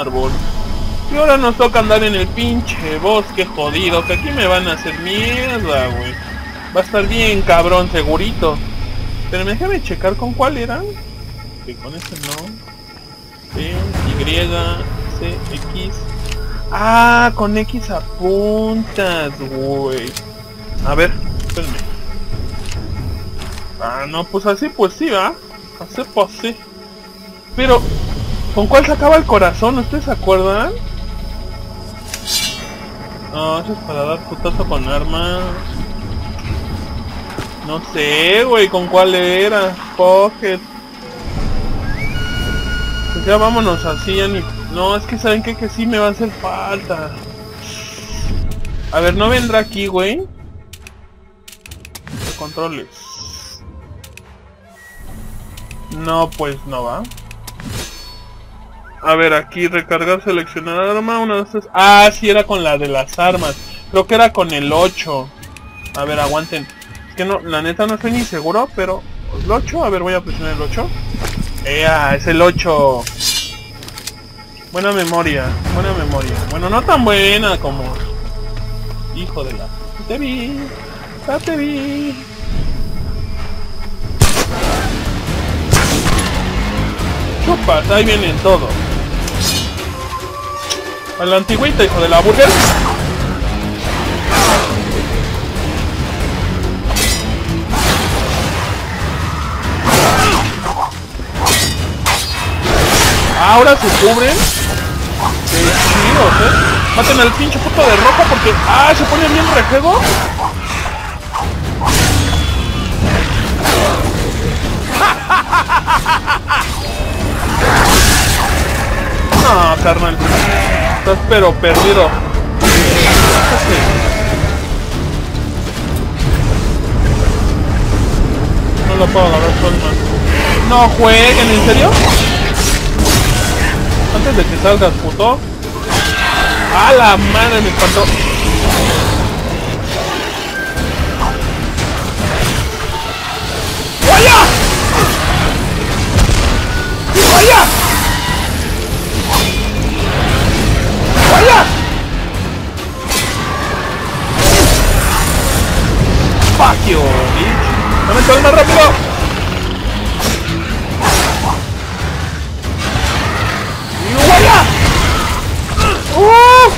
árbol. Y ahora nos toca andar en el pinche bosque jodido, que aquí me van a hacer mierda, güey. Va a estar bien cabrón, segurito. Pero déjame checar con cuál. Que con este no. C, Y, C, X. Ah, con X apuntas, güey. A ver, espérenme. Ah, no, pues así pues sí, ¿va? Así pues sí. Pero, ¿con cuál sacaba el corazón? ¿Ustedes se acuerdan? No, eso es para dar putazo con armas. No sé, güey, ¿con cuál era? Pocket. Pues ya vámonos así, ya ni... No, es que saben qué? que sí me va a hacer falta. A ver, ¿no vendrá aquí, güey? Controles. No, pues no va. A ver, aquí recargar, seleccionar arma, una de estas... Ah, sí, era con la de las armas. Creo que era con el 8. A ver, aguanten. Es que no, la neta no estoy ni seguro, pero... ¿El 8? A ver, voy a presionar el 8. ¡Ea! Es el 8. Buena memoria, buena memoria. Bueno, no tan buena como... Hijo de la... Te vi, te vi. Chupas, ahí vienen todos. A la antigüita, hijo de la burger. Ahora se cubren. Qué chidos, eh. Maten al pinche puto de rojo porque... Ah, se pone bien rejego. No, carnal. Estás pero perdido. No lo puedo agarrar solo, No jueguen, ¿en serio? Antes de que salgas, puto. A la madre me espantó. ¡Vaya! ¡Vaya! ¡Sal más rápido! ¡Guaya! ¡Oh!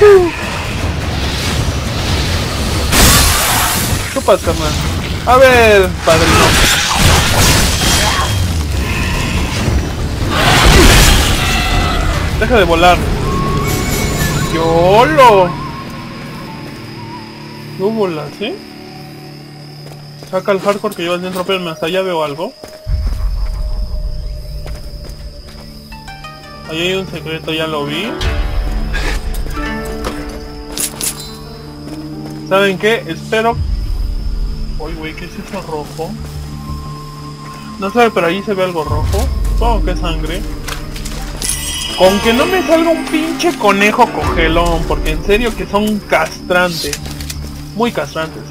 ¿Qué pasa, man? A ver, padrino. Deja de volar. YOLO. No volas, ¿eh? Saca el hardcore que llevas dentro, pero hasta allá veo algo. Ahí hay un secreto, ya lo vi. ¿Saben qué? Espero... Uy, güey, ¿qué es eso rojo? No sé, pero ahí se ve algo rojo. Supongo que sangre. Con que no me salga un pinche conejo cogelón, porque en serio que son castrantes. Muy castrantes.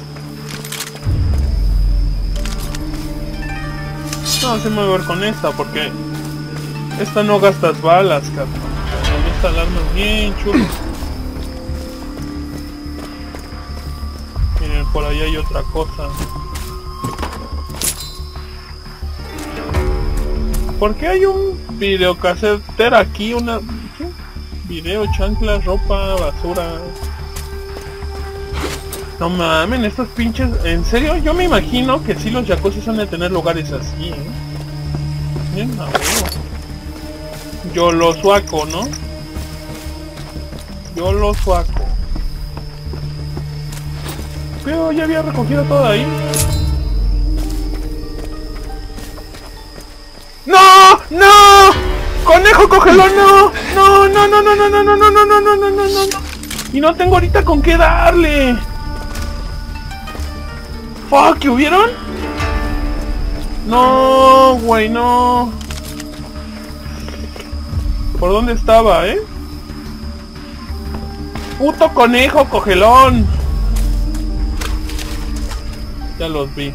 No, se me voy a ver con esta, porque esta no gastas balas, cabrón. Esta alarma es bien chulo. Miren, por ahí hay otra cosa. ¿Por qué hay un videocasetero aquí? Una... Video, chanclas, ropa, basura. No mamen, estos pinches... ¿En serio? Yo me imagino que sí los yakuza van a tener lugares así, ¿eh? Bien, yo lo suaco, ¿no? Yo lo suaco. Pero ya había recogido todo ahí. ¡No! ¡No! ¡Conejo, cógelo! ¡No! ¡No, no, no, no, no, no, no, no, no, no, no, no, no, no! Y no tengo ahorita con qué darle. ¡Fuck! ¿Qué hubieron? No, güey, no. ¿Por dónde estaba, eh? ¡Puto conejo, cogelón! Ya los vi.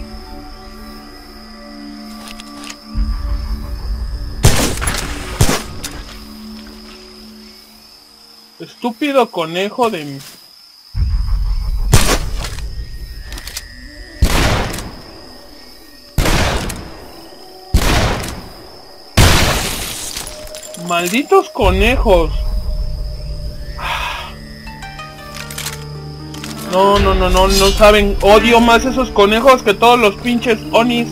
Estúpido conejo de... mi- Malditos conejos. No, no, no, no, no saben. Odio más esos conejos que todos los pinches onis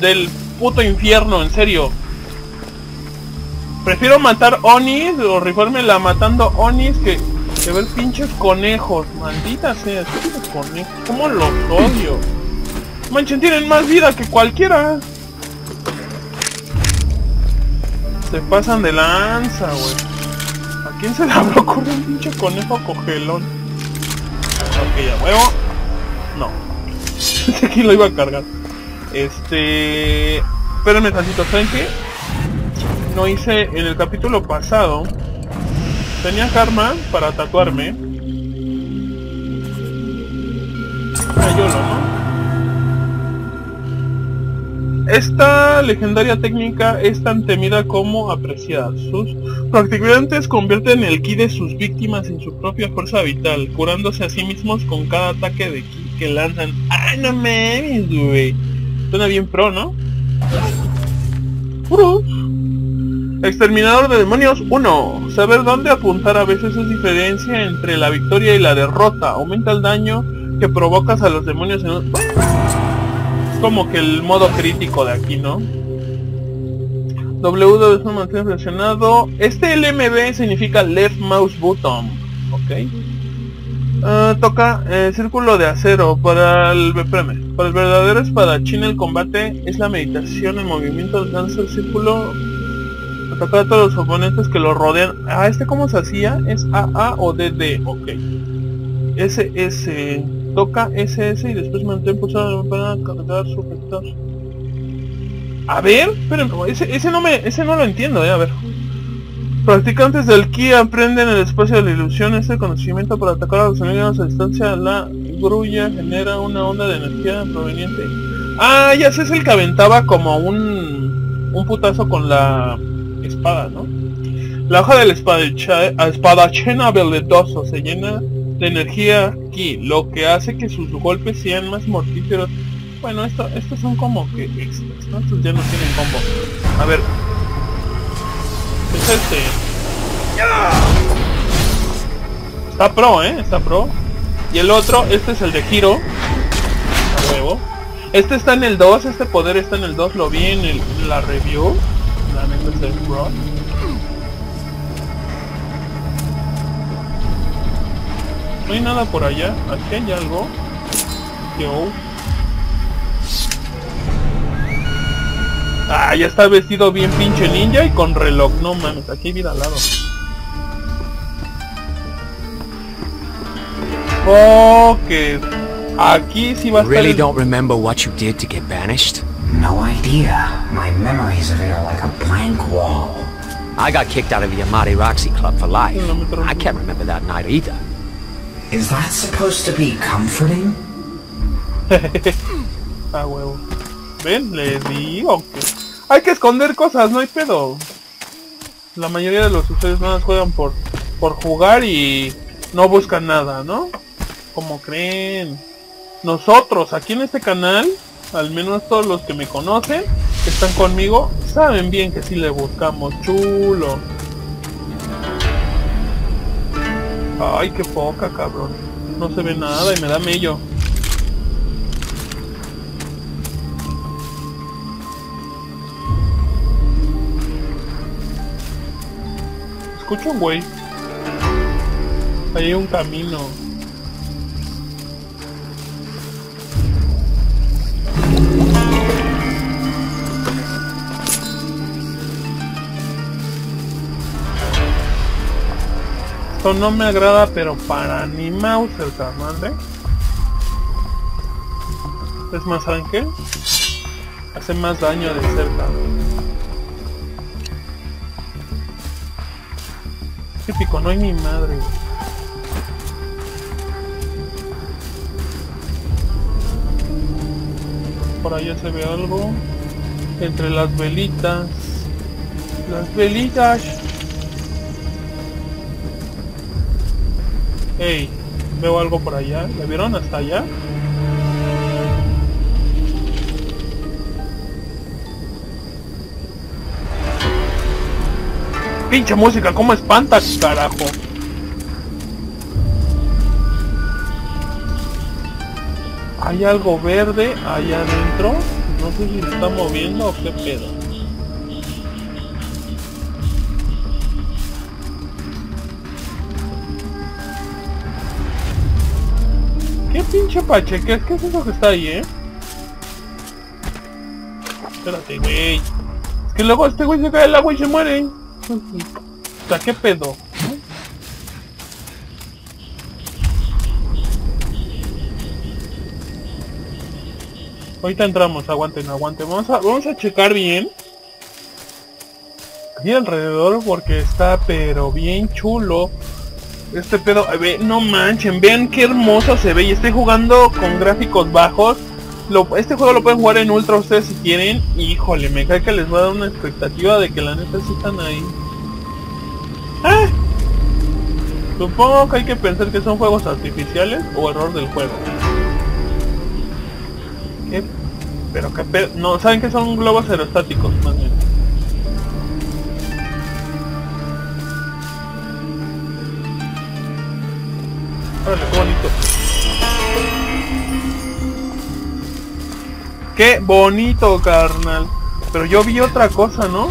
del puto infierno, en serio. Prefiero matar onis o rifármela matando onis que, que ver pinches conejos. Maldita sea, estúpidos conejos. ¿Cómo los odio? Manchen, tienen más vida que cualquiera. Se pasan de lanza, güey. ¿A quién se le habrá ocurrido un pinche conejo cogelón? Ok, ya huevo. No. Aquí lo iba a cargar. Este... Espérenme tantito, ¿saben qué? No hice en el capítulo pasado. Tenía karma para tatuarme. Ayolo, ¿no? Esta legendaria técnica es tan temida como apreciada. Sus practicantes convierten el ki de sus víctimas en su propia fuerza vital, curándose a sí mismos con cada ataque de ki que lanzan. ¡Ay, no mames, güey! Suena bien pro, ¿no? Puro. Exterminador de demonios 1. Saber dónde apuntar a veces es diferencia entre la victoria y la derrota. Aumenta el daño que provocas a los demonios en como que el modo crítico de aquí, ¿no? W debe ser mantener presionado. Este LMB significa left mouse button. Ok. Ah, toca eh, círculo de acero para el espérame, para el verdadero espadachín el combate es la meditación el movimiento alcanza el círculo atacar a todos los oponentes que lo rodean ah este cómo se hacía es AA o DD ok SS toca SS y después mantén pulsado para cargar sujetar a ver espérenme, ese, ese no me ese no lo entiendo eh, a ver Practicantes del Ki aprenden el espacio de la ilusión. Este conocimiento para atacar a los enemigos a distancia. La grulla genera una onda de energía proveniente. Ah, ya sé, es el que aventaba como un, un putazo con la espada, ¿no? La hoja del espadacha- espadachín habilidoso se llena de energía Ki, lo que hace que sus golpes sean más mortíferos. Bueno, esto, estos son como que extras, ya no tienen combo. A ver, es este. Está pro, eh, está pro. Y el otro, este es el de giro. A. Este está en el 2, este poder está en el 2, lo vi en, el- la review. La neta es pro. No hay nada por allá. Aquí hay algo. Yo. Ah, ya está vestido bien pinche ninja y con reloj. No mames, aquí hay vida al lado. Ok. Aquí sí va a estar Really don't remember what you did to get banished? No idea. My memories of it are like a blank wall. I got kicked out of the Amati Roxy Club for life. I can't remember that night either. Is that supposed to be comforting? Ah, huevo. ¿Ven? Les digo que... Hay que esconder cosas, no hay pedo. La mayoría de los usuarios nada más juegan por, por jugar y no buscan nada, ¿no? Como creen. Nosotros, aquí en este canal, al menos todos los que me conocen, que están conmigo, saben bien que sí le buscamos chulo. Ay, qué poca, cabrón. No se ve nada y me da mello. Escucho un güey. Ahí hay un camino. Esto no me agrada, pero para ni el carnal, ¿eh? Es más, ¿saben? Hace más daño de cerca. Típico, no hay ni madre. Por allá se ve algo. Entre las velitas. Las velitas. Ey, veo algo por allá. ¿Ya vieron hasta allá? Pinche música, ¿cómo espanta, carajo? Hay algo verde allá adentro. No sé si se está moviendo o qué pedo. Pinche pacheque? ¿Qué es eso que está ahí, eh? Espérate, güey. Es que luego este güey se cae al agua y se muere. O sea, ¿qué pedo? Ahorita entramos, aguanten, aguanten. Vamos a, vamos a checar bien. Aquí alrededor porque está pero bien chulo. Este pedo, ve, no manchen, vean qué hermoso se ve y estoy jugando con gráficos bajos. Este juego lo pueden jugar en ultra ustedes si quieren. Híjole, me cae que les va a dar una expectativa de que la neta sí están ahí. ¡Ah! Supongo que hay que pensar que son juegos artificiales o error del juego. Pero pedo. No, saben que son globos aerostáticos más bien. Órale, qué bonito. Qué bonito, carnal. Pero yo vi otra cosa, ¿no?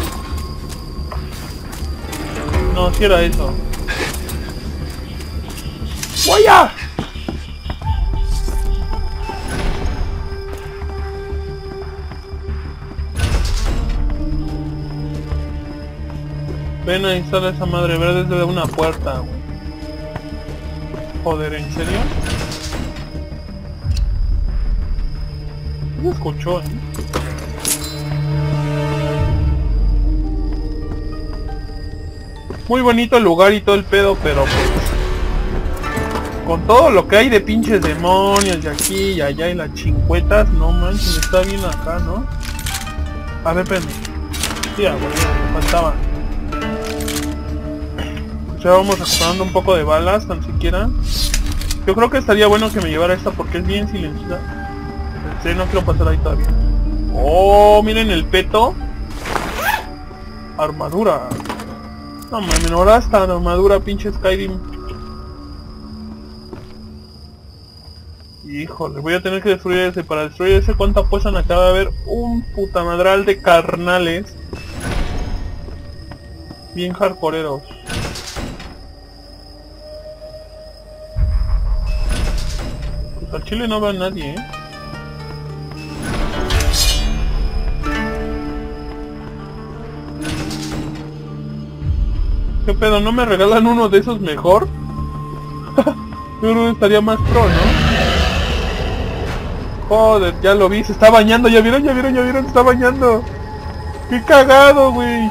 No, si era eso. ¡Guaya! Ven a instalar esa madre verde desde una puerta. Joder, ¿en serio? Se escuchó, ¿eh? Muy bonito el lugar y todo el pedo, pero. Con todo lo que hay de pinches demonios de aquí y allá y las chincuetas, no manches, está bien acá, ¿no? A ver, espérame. Sí, güey, me faltaba. Ya vamos acumulando un poco de balas, tan siquiera. Yo creo que estaría bueno que me llevara esta porque es bien silenciosa. No quiero pasar ahí todavía. Oh, miren el peto. Armadura. No mames, ahora esta armadura pinche Skyrim. Híjole, voy a tener que destruir ese. Para destruir ese, ¿cuánto apuestan? Acá va a haber un puta madral de carnales. Bien hardcoreeros. Chile no va nadie, ¿eh? ¿Qué pedo? ¿No me regalan uno de esos mejor? Yo creo estaría más pro, ¿no? Joder, ya lo vi, se está bañando, ya vieron, ya vieron, ya vieron, se está bañando. ¡Qué cagado, güey!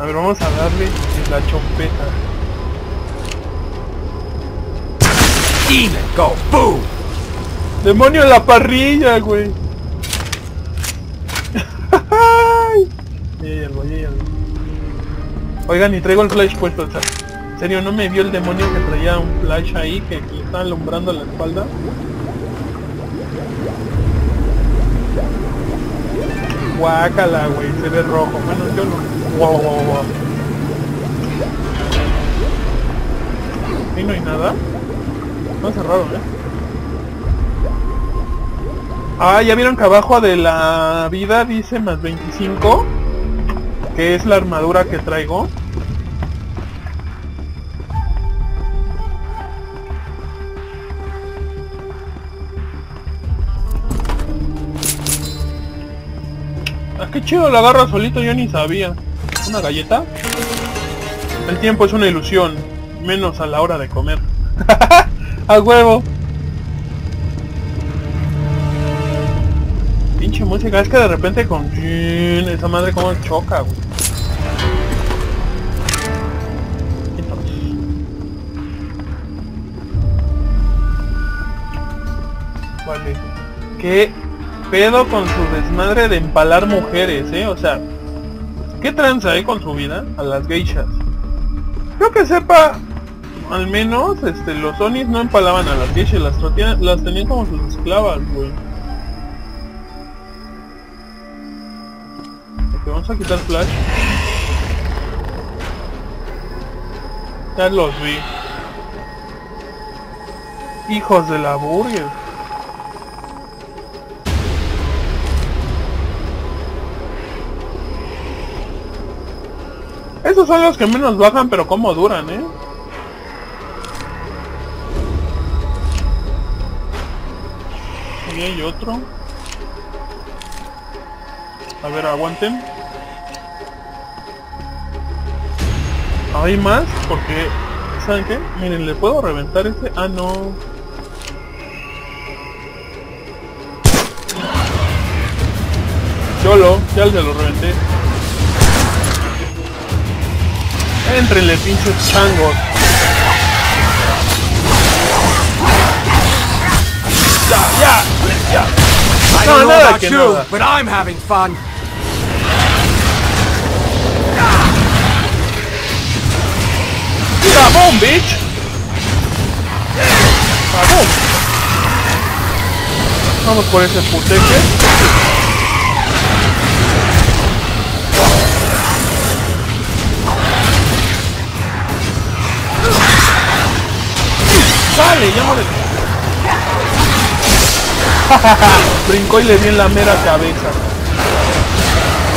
A ver, vamos a darle la chompeta. Go, boom! ¡Demonio en la parrilla, güey! Oigan, y traigo el flash puesto, o sea, en serio, ¿no me vio el demonio que traía un flash ahí que, que le estaba alumbrando la espalda? Guácala, güey, se ve rojo. Bueno, yo no. Wow, wow, wow. Ahí no hay nada. No cerrado, ¿eh? Ah, ya vieron que abajo de la vida dice más 25 que es la armadura que traigo. Ah, qué chido, la agarra solito, yo ni sabía. ¿Una galleta? El tiempo es una ilusión, menos a la hora de comer. ¡A huevo! Pinche música, es que de repente con... Esa madre como choca, güey. Vale. ¿Qué pedo con su desmadre de empalar mujeres, eh? O sea, ¿qué tranza, eh, con su vida? A las geishas. Creo que sepa al menos este, los Onis no empalaban a las las, las tenían como sus esclavas, güey. Ok, vamos a quitar Flash. Ya los vi. Hijos de la burger. Esos son los que menos bajan, pero como duran, ¿eh? Y hay otro. A ver, aguanten. ¿Hay más? Porque... ¿Saben qué? Miren, ¿le puedo reventar este? Ah, no. Yolo, ya se lo reventé. Entrenle, pinches changos. Ya, ya, ya. I don't know about you, but I'm having fun. Mira, boom, bitch. Ah, Vamos. Vamos por ese puteque. ¡Sale! ¡Ya muere! Brincó y le di en la mera cabeza.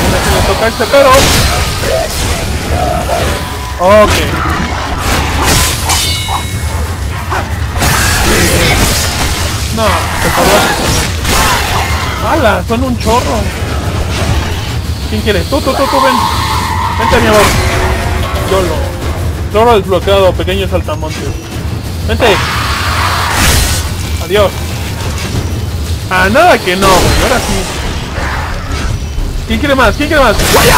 Mira que me toca este pero. Ok. No, se ¡Hala! Son un chorro. ¿Quién quiere? Tú, tú, tú, tú, ven. Vente, mi amor. Yolo. Chorro desbloqueado, pequeño saltamontes. Vente. Adiós. Ah, nada que no, güey. Ahora sí. ¿Quién quiere más? ¿Quién quiere más? ¡Vaya!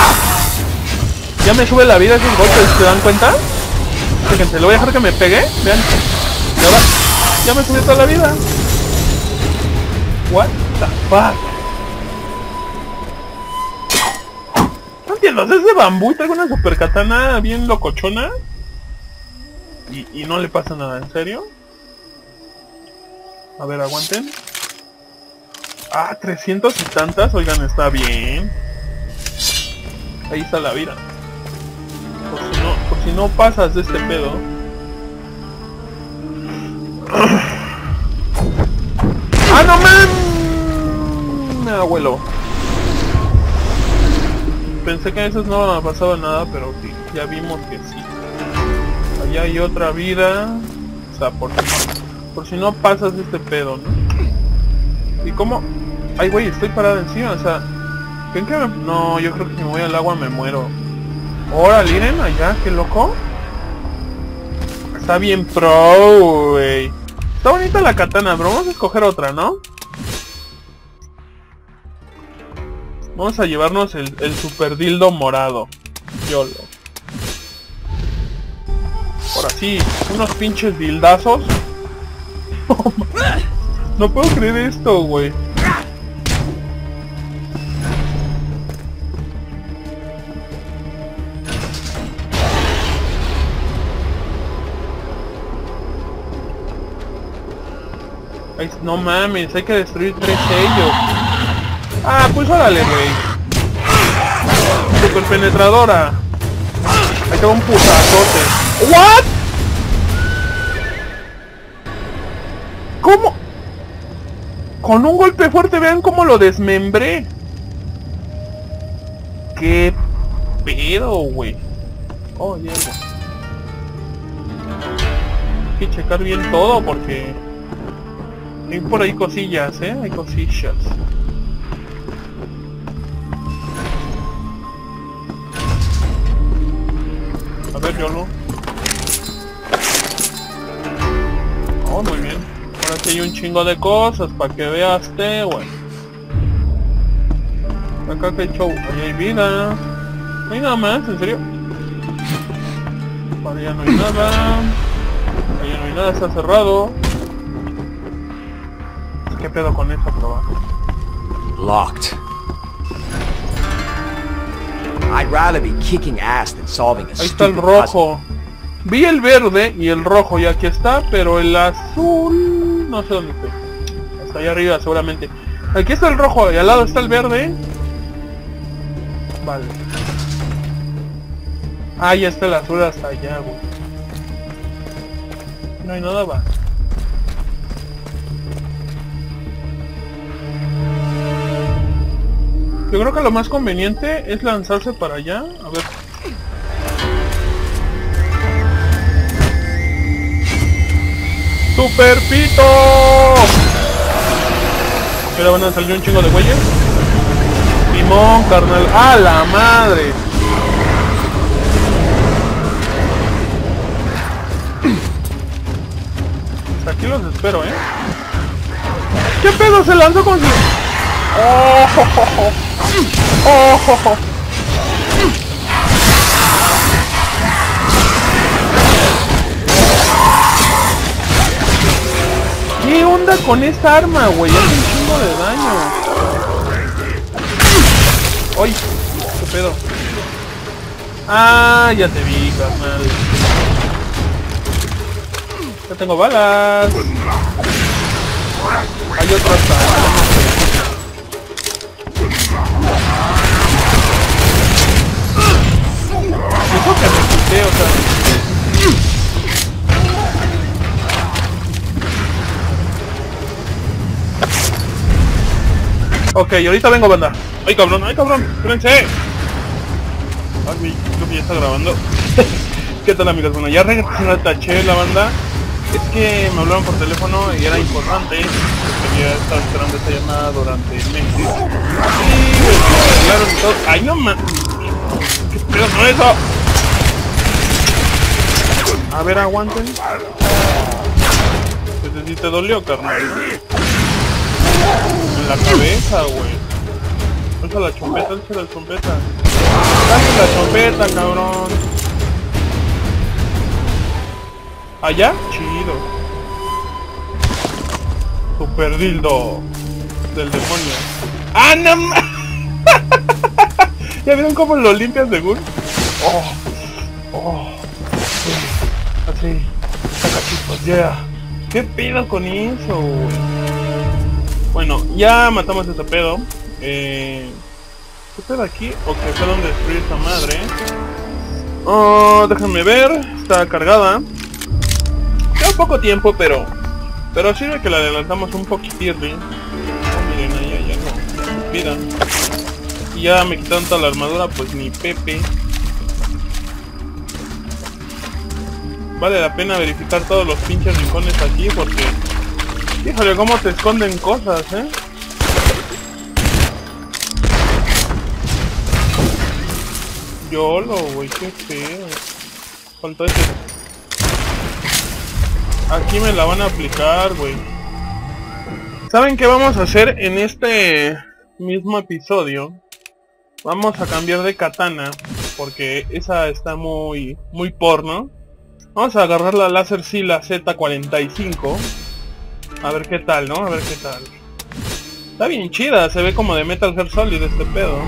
Ya me sube la vida esos golpes, ¿se dan cuenta? Fíjense, le voy a dejar que me pegue. Vean. Y ahora ya me subió toda la vida. What the fuck? No entiendo, es de bambú y traigo una super katana bien locochona. Y, no le pasa nada, ¿en serio? A ver, aguanten. Ah, 300 y tantas, oigan, está bien. Ahí está la vida. Por si no, por si no pasas de este pedo. ¡Ah, no me abuelo! Pensé que a veces no pasaba nada, pero sí, ya vimos que sí. Ya hay otra vida. O sea, por, por si no pasas de este pedo, ¿no? ¿Y cómo? Ay, güey, estoy parado encima, o sea... ¿Quién que me... No, yo creo que si me voy al agua me muero. Ahora, Liren, allá, qué loco. Está bien pro, güey. Está bonita la katana, pero vamos a escoger otra, ¿no? Vamos a llevarnos el, el super dildo morado. Yolo. Ahora sí, unos pinches dildazos. no puedo creer esto, güey. no mames, hay que destruir tres sellos. Ah, pues órale, güey. Super penetradora. Tengo un putazote. ¿What? Con un golpe fuerte, vean cómo lo desmembré. ¿Qué pedo, güey? Oh, Diego. Hay que checar bien todo porque... Hay por ahí cosillas, ¿eh? Hay cosillas. A ver, Yolo. Sí hay un chingo de cosas para que veas te, güey. Acá que show. Ahí hay vida. No hay nada más, en serio. Para allá no hay nada. Allá no hay nada, está cerrado. ¿Qué pedo con esto, pero Locked. I'd rather be kicking ass than solving a Ahí está el rojo. Vi el verde y el rojo y aquí está, pero el azul... No sé dónde está. Hasta allá arriba seguramente. Aquí está el rojo y al lado está el verde. Vale. Ah, ya está el azul hasta allá, güey. No hay nada, va. Yo creo que lo más conveniente es lanzarse para allá. A ver. ¡Super Pito! Pero van a salir un chingo de güeyes. Timón, carnal. ¡A la madre! Pues aquí los espero, ¿eh? ¿Qué pedo? Se lanzó con su... ¡Oh! ¡Oh! ¡Oh! ¿Qué onda con esta arma, güey? Hace un chingo de daño. ¡Ay! ¿Qué pedo? Ah, ya te vi, carnal. Ya tengo balas. Hay otro hasta. Ok, ahorita vengo, banda. ¡Ay, cabrón! ¡Ay, cabrón! ¡Espérense! Ay, creo que ya está grabando. ¿Qué tal, amigos? Bueno, ya taché la banda. Es que me hablaron por teléfono y era importante. Porque estaba esperando esta llamada durante meses. Y arreglaron todo. ¡Ay, no ma... ¿Qué pedo con eso? A ver, aguanten. Este sí te dolió, carnal. La cabeza, güey. Alza la chompeta, alza la chompeta. Alza la chompeta, cabrón. ¿Allá? Chido. Super dildo del demonio. ¡Ah, no ¿Ya vieron cómo lo limpias de Gun? Oh, oh, sí, así, saca chispas, yeah. ¿Qué pedo con eso, güey? Bueno, ya matamos ese pedo. Eh, ¿Qué pedo aquí? Ok, fue donde destruir esta madre. Oh, déjenme ver. Está cargada. Queda poco tiempo, pero... Pero sirve que la adelantamos un poquitín. Oh, miren, ahí ya no. Vida. Y ya me quitaron toda la armadura, pues ni Pepe. Vale la pena verificar todos los pinches rincones aquí porque... Híjole, cómo te esconden cosas, eh. Yolo, güey, qué feo. Faltó ese. Aquí me la van a aplicar, güey. ¿Saben qué vamos a hacer en este mismo episodio? Vamos a cambiar de katana. Porque esa está muy, muy porno. Vamos a agarrar la láser Sila Z45. A ver qué tal, ¿no? A ver qué tal. Está bien chida, se ve como de Metal Gear Solid este pedo.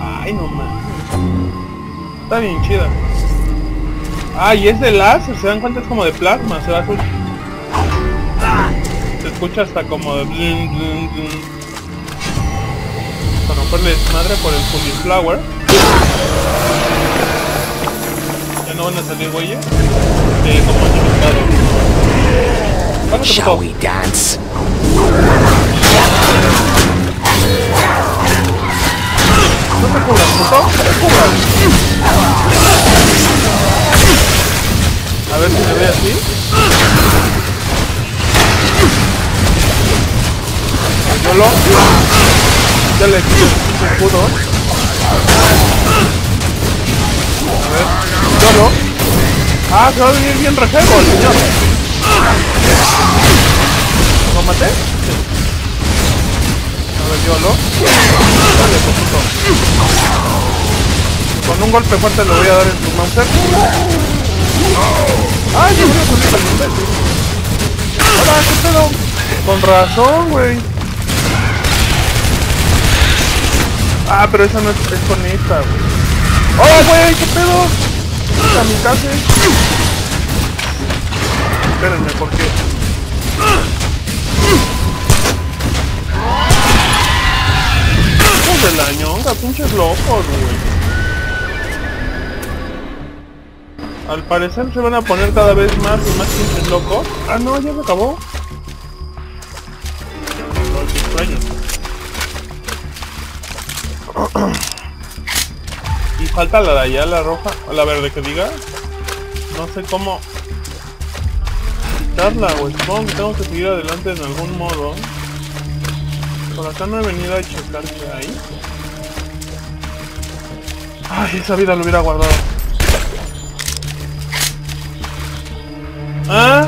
Ay, no mames. Está bien chida. Ah, y es de láser, se dan cuenta es como de plasma, se va a Se escucha hasta como de blin, blin, blin. Para romperle desmadre por el Flower. Ya no van a salir güeyes. Shall we dance? No te cubras, puto. No te cubras. A ver si se ve así. Yo lo... Ya le quito escudo. A ver. Yo lo... Ah, se va a venir bien reflejo el señor. ¿Lo maté? Sí. A ver, yo lo... Con un golpe fuerte le voy a dar en su mouse. ¡Ay, yo voy a al imbécil! ¡Hola, qué pedo! Con razón, güey. Ah, pero esa no es, es con esta, güey. ¡Hola, güey! ¿Qué pedo? Kamikaze. Espérenme, porque... Hijos de la ñonga, pinches locos, güey. Al parecer se van a poner cada vez más y más pinches locos. Ah, no, ya se acabó. No, extraño. Y falta la de allá, la roja, o la verde que diga. No sé cómo quitarla, güey. Supongo que tengo que seguir adelante en algún modo. Por acá no he venido a checar que hay. Ay, esa vida lo hubiera guardado. ¿Ah?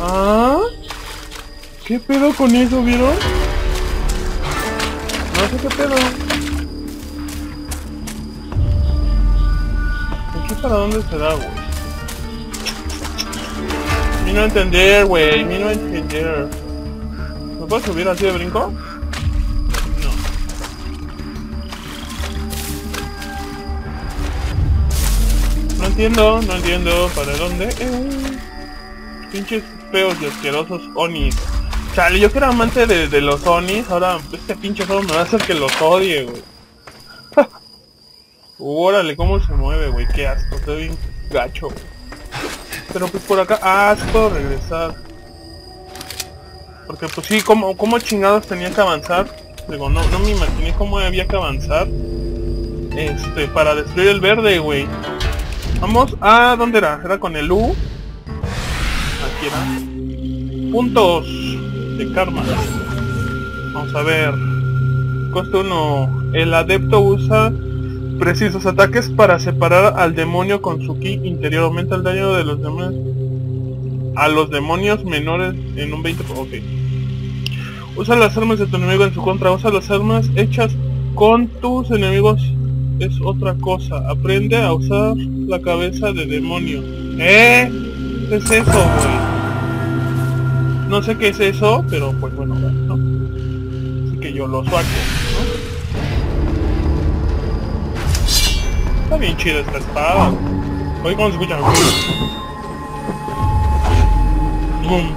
¿Ah? ¿Qué pedo con eso, vieron? No sé qué pedo. ¿Aquí para dónde se da, güey? Mi no entender, güey. Mi no entender. ¿Me puedo subir así de brinco? No. No entiendo, no entiendo para dónde. Eh, pinches feos y asquerosos onis. Chale, yo que era amante de, los onis, ahora este pinche juego me va a hacer que los odie, güey. Órale, cómo se mueve, güey, qué asco, estoy bien gacho. Pero pues por acá, ah, sí puedo regresar. Porque pues sí, como, como chingados tenía que avanzar. Digo, no, no me imaginé cómo había que avanzar. Este, para destruir el verde, güey. Vamos a... ¿Dónde era? Era con el U. Aquí era. Puntos de karma. Vamos a ver. Coste 1. El adepto usa precisos ataques para separar al demonio con su ki interior. Aumenta el daño de los demonios a los demonios menores en un 20%. Ok. Usa las armas de tu enemigo en su contra. Usa las armas hechas con tus enemigos es otra cosa. Aprende a usar la cabeza de demonio. ¿Eh? ¿Qué es eso, güey? No sé qué es eso, pero pues bueno, ¿no? Así que yo lo saco, Está bien chida esta espada. Oye, ¿cómo se escucha? Boom,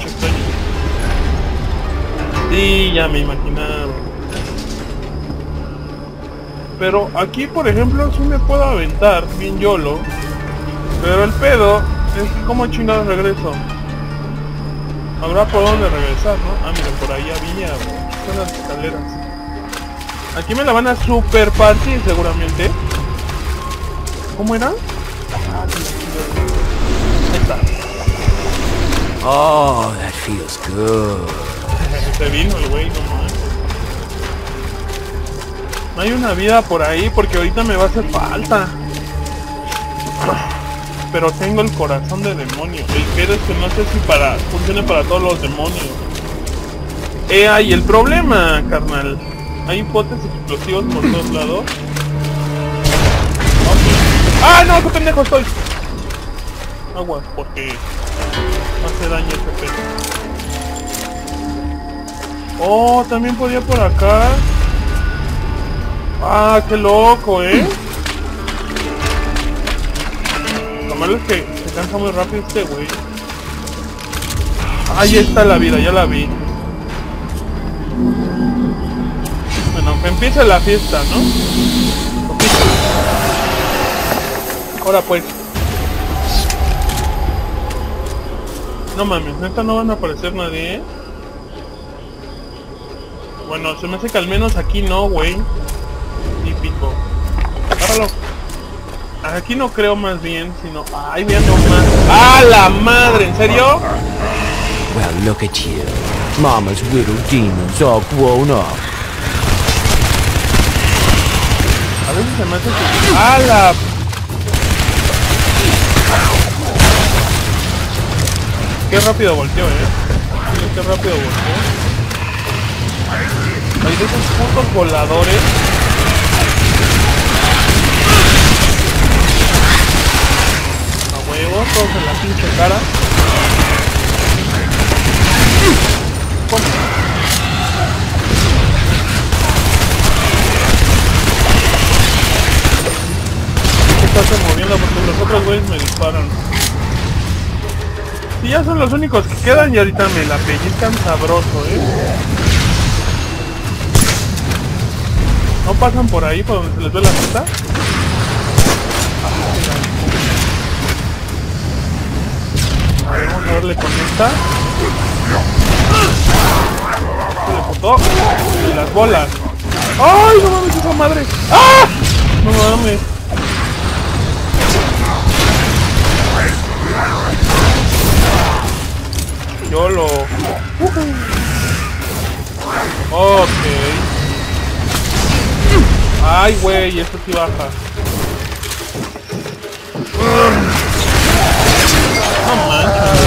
extraño. Sí, ya me imaginaba. Pero aquí, por ejemplo, sí me puedo aventar bien YOLO. Pero el pedo es como chingados regreso. Habrá por dónde regresar, ¿no? Ah, mira, por ahí había, las escaleras. Aquí me la van a super partir seguramente. ¿Cómo era? Ah, Ahí está. Oh, that feels good. Se vino el güey, no mames. No hay una vida por ahí porque ahorita me va a hacer falta. Pero tengo el corazón de demonio. El pedo es que no sé si para funcione para todos los demonios. Eh, hay el problema, carnal. Hay potes explosivos por todos lados. ¡Ah, no! ¡Qué pendejo estoy! Agua, porque hace daño ese pedo. Oh, también podía por acá. Ah, qué loco, ¿eh? Lo malo es que se cansa muy rápido este güey. Ahí está la vida, ya la vi. Empiece la fiesta, ¿no? Ahora pues. No mames, neta no van a aparecer nadie, ¿eh? Bueno, se me hace que al menos aquí no, güey. Típico. Agárralo. Aquí no creo más bien, sino... Ay, vean nomás. ¡Ah, la madre! ¿En serio? Well, look at you. Mama's little demons all grown up. A veces se me hace que... ¡Ah, la... Qué rápido volteó, eh. Qué rápido volteó. Hay de esos putos voladores. A huevo, todos en la pinche cara. Estarse moviendo porque los otros güeyes me disparan. Y ya son los únicos que quedan y ahorita me la pellizcan sabroso, eh. ¿No pasan por ahí por donde se les ve la neta? A ver, vamos a darle con esta. Se le puto. Y las bolas. ¡Ay, no mames esa madre! ¡Ah! No mames. Yo lo... Ok. Ay, güey, esto sí baja. No manches.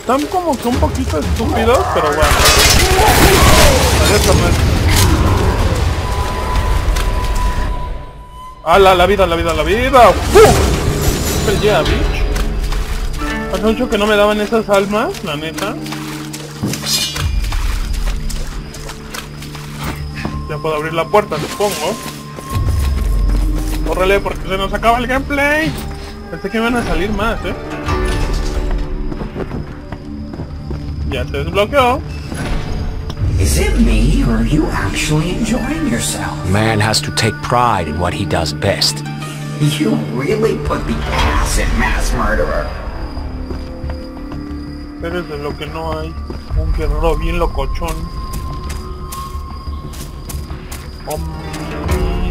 Están como que un poquito estúpidos, pero bueno. ¡Ah, la, la vida, la vida, la vida! ¡Uh! El bitch. Hace mucho que no me daban esas almas, la neta. Ya puedo abrir la puerta, supongo. Córrele porque se nos acaba el gameplay. Pensé que iban a salir más, eh. Ya se desbloqueó. Is it me, or are you actually enjoying yourself? Man has to take pride in what he does best. You really put the ass in Mass Murderer. Eres de lo que no hay. Un guerrero bien locochón. Om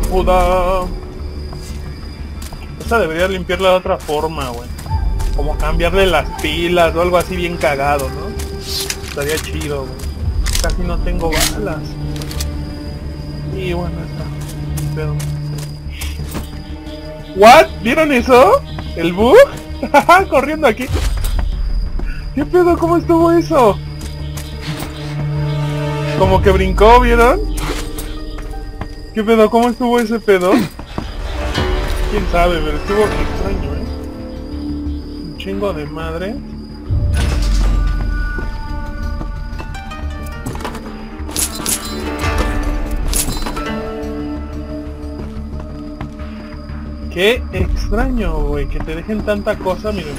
Buda. Esa debería limpiarla de otra forma, güey. Como cambiarle las pilas o algo así bien cagado, ¿no? Estaría chido, güey. Casi no tengo balas. Y bueno, está. Pero... ¿What? ¿Vieron eso? ¿El bug? Corriendo aquí. ¿Qué pedo? ¿Cómo estuvo eso? Como que brincó, ¿vieron? ¿Qué pedo? ¿Cómo estuvo ese pedo? Quién sabe, pero estuvo extraño, ¿eh? Un chingo de madre. Qué extraño, güey, que te dejen tanta cosa, miren.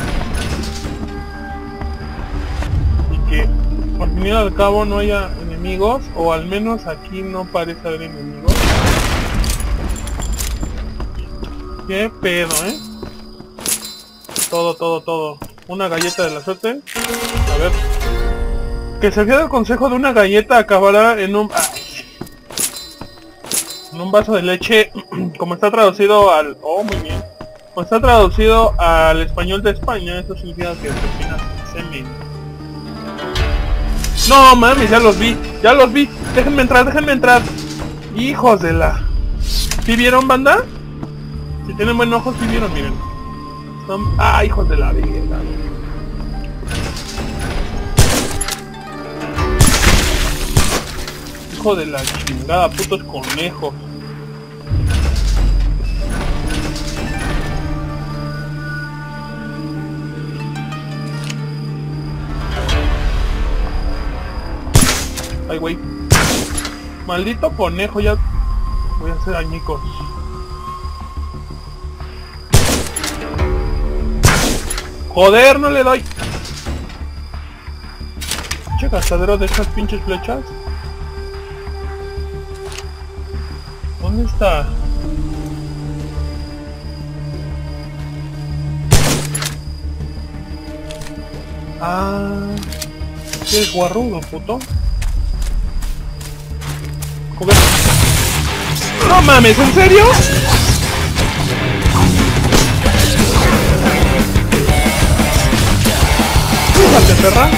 Y que al fin y al cabo no haya enemigos, o al menos aquí no parece haber enemigos. Qué pedo, eh. Todo, todo, todo. Una galleta de la suerte. A ver. Que se fía del consejo de una galleta acabará en un... ¡Ay! en un vaso de leche, como está traducido al... Oh, muy bien. Como está traducido al español de España, eso significa que termina semen. No mames, ya los vi, ya los vi. Déjenme entrar, déjenme entrar. Hijos de la... ¿Sí vieron, banda? Si tienen buen ojos, sí vieron, miren. Ah, hijos de la vida. Hijo de la chingada, putos conejos. Ay, güey. Maldito conejo, ya voy a hacer añicos. Joder, no le doy. Che gastadero de estas pinches flechas. ¿Dónde está? Ah, qué guarrudo, puto. No mames, ¿en serio? Fíjate, perra.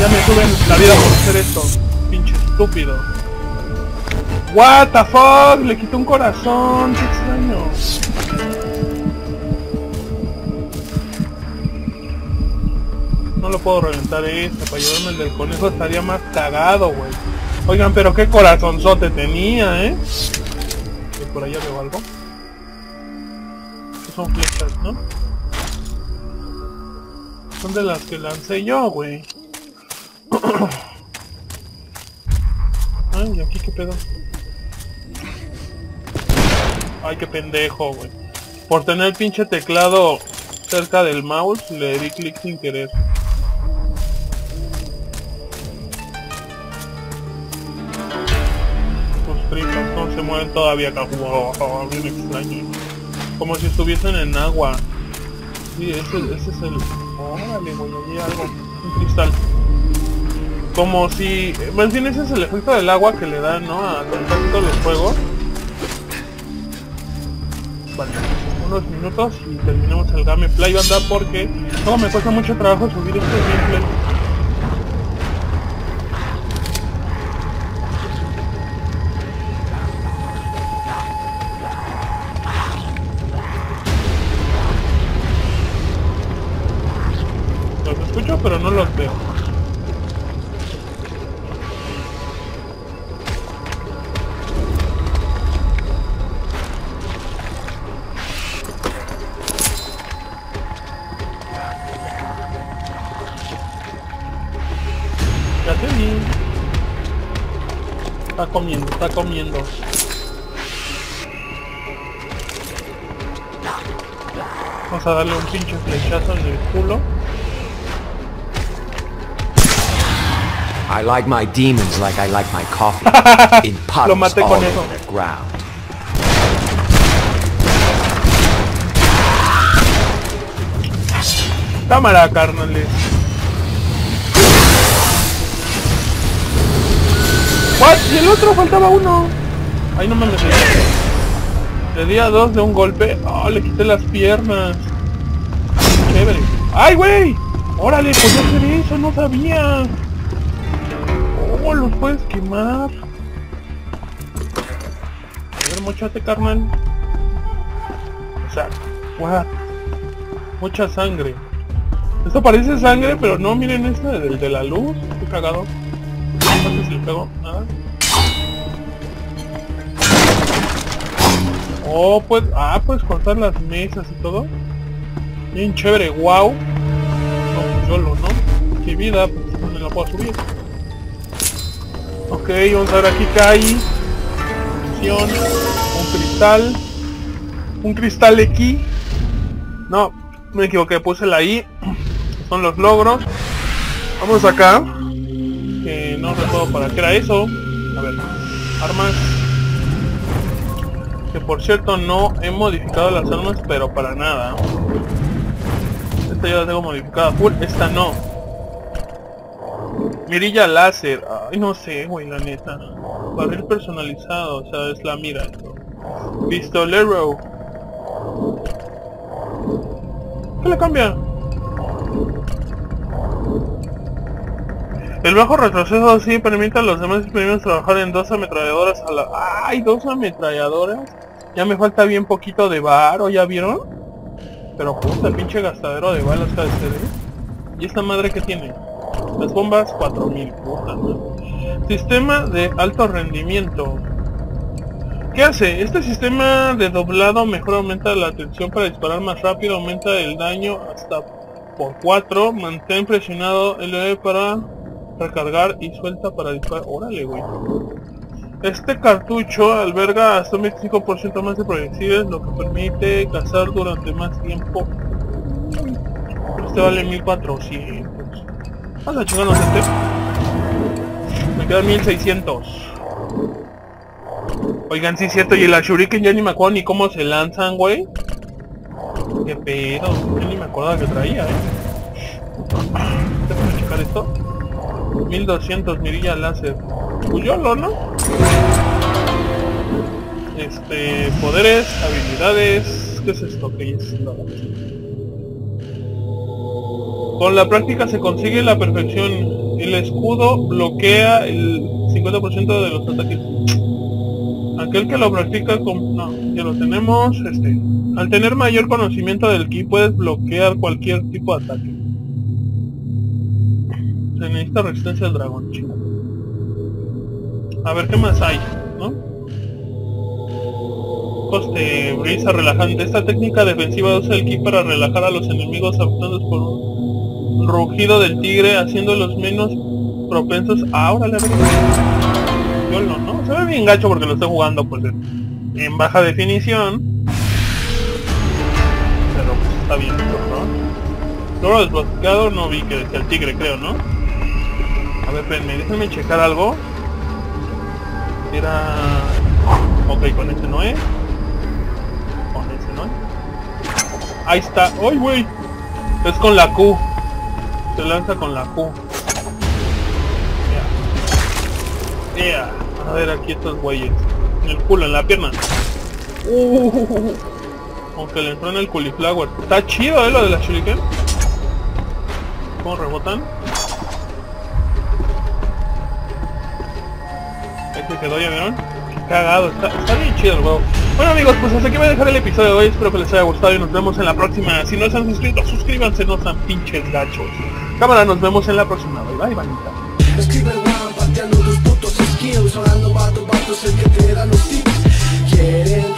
Ya me suben la vida por hacer esto. Pinche estúpido. What the fuck? Le quitó un corazón. Qué extraño. No lo puedo reventar este. Para llevarme el del conejo estaría más cagado, güey. Oigan, pero qué corazonzote tenía, ¿eh? Y por allá veo algo. Son flechas, ¿no? Son de las que lancé yo, güey. Ay, aquí qué pedo. Ay, qué pendejo, güey. Por tener pinche teclado cerca del mouse, le di clic sin querer. Todavía extraño. Como si estuviesen en agua. Sí, ese, es el... Órale, güey, algo. Un cristal. Como si... Más bien ese es el efecto del agua que le dan, ¿no? A todos los juegos. Vale, unos minutos y terminamos el gameplay, banda, porque no me cuesta mucho trabajo subir estos gameplay. Comiendo, está comiendo. Vamos a darle un pinche flechazo en el culo. I like my demons like I like my coffee. In Lo puddles maté all con eso. the ground. Cámara, carnales. What? Y el otro faltaba uno. Ay, no mames. Le di a dos de un golpe. Ah, le quité las piernas. Chévere. ¡Ay, güey! Órale, podía hacer eso, no sabía. Oh, los puedes quemar. A ver, mochate, carnal. O sea, what? Mucha sangre. Esto parece sangre, pero no, miren este del de la luz. Qué cagado. No sé si le pego. Oh, pues, ah, puedes cortar las mesas y todo. Bien chévere, wow. No, pues yo lo, ¿no? Qué vida, pues no me la puedo subir. Ok, vamos a ver aquí cae. Misión. Un cristal. Un cristal aquí. No, me equivoqué, puse la I. Son los logros. Vamos acá. Que no recuerdo para qué era eso. A ver. Armas. Que por cierto no he modificado las armas, pero para nada. Esta ya la tengo modificada full, esta no. Mirilla láser. Ay, no sé, güey, la neta. Barril personalizado, o sea, es la mira. esto. Pistolero. ¿Qué le cambia? El bajo retroceso sí permite a los demás experimentos trabajar en dos ametralladoras a la... ¡Ay! Dos ametralladoras. Ya me falta bien poquito de varo, ¿ya vieron? Pero puta, pinche gastadero de balas cada este, ¿Y esta madre que tiene? Las bombas 4000, puta. Sistema de alto rendimiento. ¿Qué hace? Este sistema de doblado mejor aumenta la tensión para disparar más rápido, aumenta el daño hasta por 4, mantén presionado el E para recargar y suelta para disparar. Órale, güey. Este cartucho alberga hasta un 25% más de proyectiles, lo que permite cazar durante más tiempo. Este vale 1400. Vamos a chingarnos este. Me quedan 1600. Oigan, sí es cierto, y el Shuriken ya ni me acuerdo ni cómo se lanzan, güey. Qué pedo, yo ni me acuerdo que traía, eh. Déjame checar esto. 1200 mirilla láser. Cuyolo, ¿no? Este, poderes, habilidades. ¿Qué es esto? ¿Qué es esto? Con la práctica se consigue la perfección. El escudo bloquea el 50% de los ataques. Aquel que lo practica con... No, ya lo tenemos. Este. Al tener mayor conocimiento del ki puedes bloquear cualquier tipo de ataque. Se necesita resistencia al dragón, chico. A ver qué más hay, ¿no? Coste, brisa relajante. Esta técnica defensiva usa el ki para relajar a los enemigos optando por un rugido del tigre, haciéndolos menos propensos ahora le Yo no, ¿no? Se ve bien gacho porque lo estoy jugando pues en, baja definición. Pero pues, está bien, ¿no? Logro desbloqueado no vi que decía el tigre, creo, ¿no? A ver, espérenme, déjenme checar algo. Era... Ok, con este no es. Con ese no es. Ahí está. ¡Ay, güey! Es con la Q. Se lanza con la Q. Yeah. A ver aquí estos güeyes. En el culo, en la pierna. Uh, aunque le entró en el cauliflower. Está chido, ¿eh? Lo de la shuriken. ¿Cómo rebotan? Se quedó, ¿ya vieron? Cagado. Está, está bien chido el juego. Bueno amigos, pues hasta aquí voy a dejar el episodio de hoy. Espero que les haya gustado y nos vemos en la próxima. Si no se han suscrito, suscríbanse, no sean pinches gachos. Cámara, nos vemos en la próxima. Bye bye, los